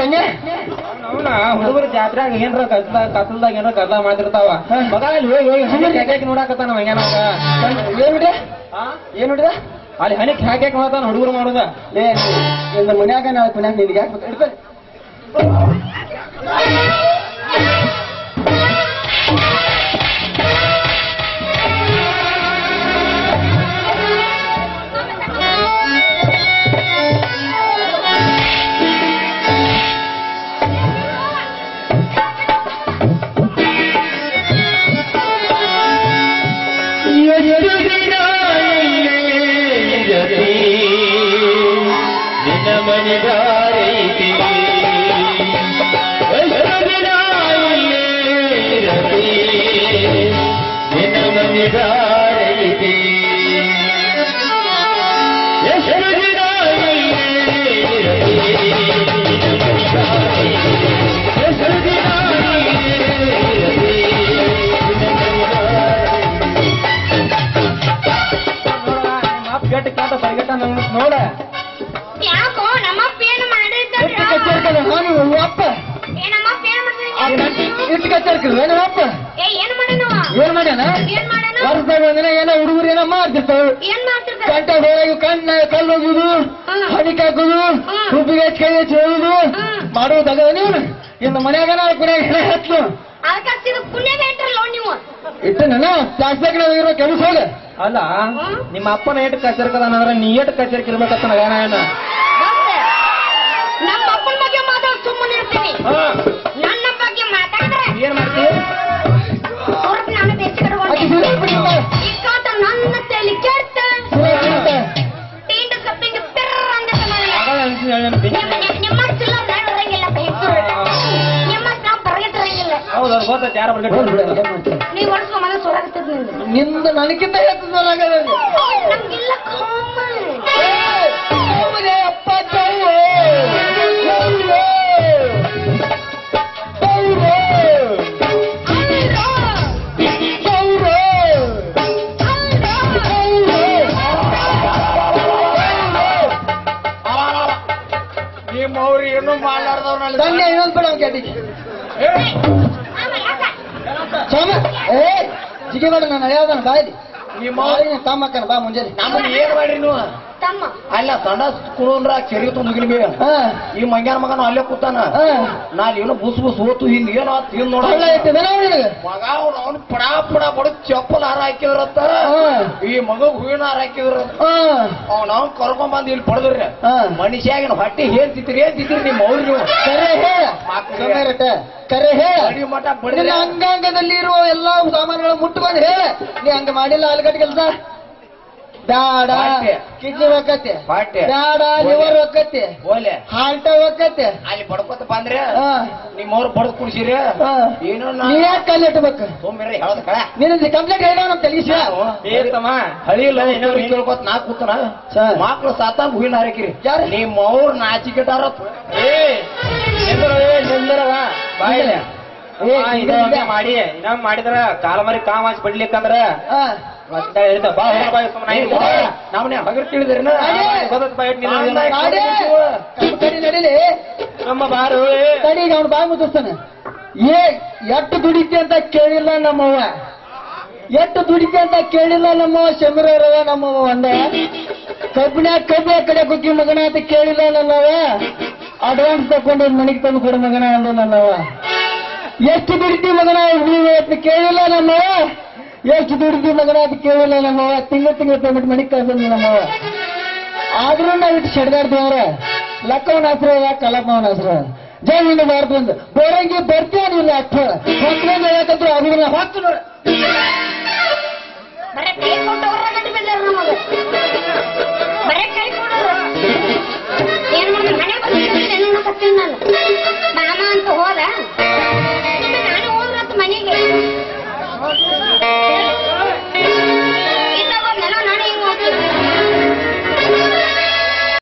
ಸಂಜೆ ಹುಡುಗರು ಜಾತ್ರಾಗ ಏನ್ರ ಕಸದ ಕಸಲ್ದಾಗ ಏನಾರ ಕಸ ಮಾಡಿರ್ತಾವ. ಮಗ ಅಲ್ಲಿ ಹೋಗಿ ಹೋಗಿ ನೋಡಾಕತ್ತ ನಾವ್ ಹೆಂಗ ಏನ್ ಏನ್ ಬಿಡ್ರಿ ಅಲ್ಲಿ ಹ್ಯಾಕ್ ಕ್ಯಾಕ್ಯಾಕಿ ಮಾಡ್ತಾನ ಹುಡುಗರು ಮಾಡುದ. ಏನ್ ಮನ್ಯಾಗ ನಾವು ಮನ್ಯಾಗ ನಿನ್ಗೆ ಯಾಕೆ ಅಪ್ಪ. ಏನು ಅಪ್ಪ. ಏನ್ ಏನ್ ಮಾಡ್ಯಾನ? ವರ್ಷದಾಗ ಒಂದಿನ ಏನೋ ಹುಡುಗರು ಏನೋ ಮಾಡ್ತಿರ್ತಾವ. ಏನ್ ಕಂಟ ಕಣ್ಣ ಕಲ್ಲು ಹೋಗುದು ಹ್ಮ್. ಹಣಿಕ್ ಹಾಕುದು ಕೈ ಹಚ್ಚಿ ಮಾಡೋದಾಗ ಇನ್ನು ಮನ್ಯಾಗ ನಾವು ಕುನ್ಯಾಗ ಹೆಣ ಹಚ್ಚು ಅದಕ್ಕೆ ಹಚ್ಚಿದ ನೀವು? ಇಟ್ಟು ನನ್ನ ಪ್ಲಾಸ್ಟಿಕ್ ಇರೋ ಕೆಲಸ ಹೋಗ. ಅಲ್ಲ ನಿಮ್ಮ ಅಪ್ಪನ ಏಟ್ ಕದ ನೀ ಏಟ್ ಕಚೇರಿ ನಗಾನ ಏನ ಗೊತ್ತೈತಿ ಯಾರ ಮಾಡ್ತಿ? ನೀವು ವರ್ಷ ಮಗ ಸೊರಾಗ್ತದ ನಿಂದು ನನಗಿಂತ. ನಿಮ್ಮ ಅವ್ರು ಏನು ಮಾಡ್ಲಾರ್ದವ್ರಲ್ಲ ತಂದೆ ಇನ್ನೊಂದು ಬಿಡ ಅವ್ನ್ ಕೆಟ್ಟಿಗೆ. ಸೋಮ ಏ ಜಿಗಿ ಬೇಡ ನಾನು ಅಳಿಯೋದನ ಬಾಯಿ ನಿಮ್ಮ ಮಾಡಿ ತಮ್ಮಕ್ಕನ ಬಾ ಮುಂಜಾನೆ. ನಮ್ಮನ್ನ ಏನ್ ಮಾಡ್ರಿ ನೀವು? ತಮ್ಮ. ಅಲ್ಲ ತಂಡ ತುಂಬ ಮುಗಿಲಿ ಹಾ. ಈ ಮಂಗ್ಯಾನ ಮಗನ ಅಲ್ಲೇ ಕೂತಾನ. ನಾನು ಏನೋ ಬುಸ್ ಬುಸ್ ಓತು ಹಿಂದ್ ಏನೋ ನೋಡ. ನಾವು ನಿನಗೆ ಮಗ ಅವ್ನು ಅವ್ನು ಪಡ ಪುಡ ಬಡ ಚಪ್ಪಲ್ ಹಾರ ಹಾಕಿದ್ರತ್ತ. ಹಾ. ಈ ಮಗ ಹೂವಿನ ಹಾರ ಹಾಕಿದ್ರ. ಹಾ. ಅವ್ನ ಅವ್ನ್ ಕರ್ಕೊಂಡ್ ಬಂದ್ ಇಲ್ಲಿ ಪಡೆದ್ರಿ ಮನುಷ್ಯಾಗಿನ ಹೊಟ್ಟೆ ಏನ್ ತಿಂತೀರಿ ಏನ್ ತಿಂತೀರಿ ನಿಮ್ಮ ಅವ್ರು ನೀವು? ಕರೆ ಹೇಳ ಕರೆ ಮಠ ನಿನ್ನ ಬಡಿದ್ರೆ ಅಂಗಾಂಗದಲ್ಲಿ ಇರುವ ಎಲ್ಲಾ ಸಾಮಾನುಗಳು ಮುಟ್ಟುಕೊಂಡು ಹೇಳ ನೀ ಹಂಗ ಮಾಡಿಲ್ಲ ಆಲ್ಗಡ್ ಕೆಲಸ. ಬ್ಯಾಡ ಪಾಟ್ಯ. ಕಿಡ್ನಿ ಹೋಗತ್ತೆ ಪಾಟ್ಯ. ಬ್ಯಾಡ ಲಿವರ್ ಹೋಗತ್ತೆ ಓಲೆ. ಹಾರ್ಟ ಹೋಗತ್ತೆ ಅಲ್ಲಿ ಬಡ್ಕೊತ ಬಂದ್ರೆ ಹಾ. ನಿಮ್ಮವ್ರು ಬಡ್ದು ಕುಡಿಸಿರಿ ಹಾ. ಏನೋ ನೀ ಯಾಕೆ ಕಲ್ಲಿಟ್ಬೇಕು ಸೋಮ್ಯರ ಹೇಳದ ಕಳ. ನಿನ್ನ ಕಂಪ್ಲೇಂಟ್ ಹೇಳ ನಮ್ಮ ತಲಗಿಸಿ ಏ ತಮ್ಮ ಹಳಿ ಇಲ್ಲ ಇನ್ನೊಬ್ರು ಕೇಳ್ಕೊತ ನಾ ಕೂತನ. ಸರ್. ಮಕ್ಳು ಸಾತ ಹೂವಿನ ಹಾರಕಿರಿ ಯಾರು? ನಿಮ್ಮ ಅವ್ರ ನಾಚಿಕೆಟಾರ ಏ ನಿಂದ್ರ ಏ ನಿಂದ್ರವ ಬಾಯಿಲೆ. ಮಾಡಿ ಇನ್ನೊಮ್ಮೆ ಮಾಡಿದ್ರ ಕಾಲಮರಿ ಕಾಮ ಹಚ್ಚಿ ಬಿಡ್ಲಿಕ್ಕಂದ್ರ. ನಮ್ಮನೆ ಹಗರ್ ತಿಳಿದ್ರಿ ನಡಿಲಿ. ನಮ್ಮ ಬಾರು. ತಡಿಗೆ ಅವ್ನು ಬಾಯಿ ಮುಟ್ಟಿಸ್ತಾನೆ ಏ ಎಷ್ಟು ದುಡಿತಿ ಅಂತ ಕೇಳಿಲ್ಲ ನಮ್ಮವ್ವ. ಎಷ್ಟು ದುಡಿತಿ ಅಂತ ಕೇಳಿಲ್ಲ ನಮ್ಮವ್ವ ಶಮಿರವ ನಮ್ಮವ್ವ ಒಂದ. ಕಬ್ಬಿನ್ಯಾಗ ಕಬ್ಬಿ ಕಡೆ ಕುಕ್ಕಿ ಮಗನ ಅಂತ ಕೇಳಿಲ್ಲ ನನ್ನವ ಅಡ್ವಾನ್ಸ್ ತಕೊಂಡು ಮನೆಗೆ ತಂದು ಕೊಡು ಮಗನ ಅಂದ ನನ್ನವ ಎಷ್ಟು ದುಡ್ಡಿ ಮಗನ, ನೀವು ಅಂತ ಕೇಳಿಲ್ಲ ನಮ್ಮವ ಎಷ್ಟು ದುಡ್ಡಿ ಮಗನ ಅದು ಕೇಳಿಲ್ಲ ನಮ್ಮವ ತಿಂಗಳು ತಿಂಗಳು ಪೇಮೆಂಟ್ ಮಾಡಿ ಕಳ್ಸಂದ ನಮ್ಮವ ಆದ್ರೂ ನಾವು ಇಟ್ಟು ಸೆಡ್ದಾಡ್ದೇವ್ರ ಲಕ್ಕವನ ಹೆಸರು ಕಲಪ್ಪವನ ಹೆಸರು. ಜೈ ಬಾರ್ದು ಬೋರಂಗಿ ಬರ್ತೀನಿಲ್ಲ ಅಕ್ಕ ಹೊತ್ತು ಹೇಳಕಂದ್ರು ಅದನ್ನ ಹೊತ್ತು ನೋಡ. ಏನ್ ಕೈ ನಾನು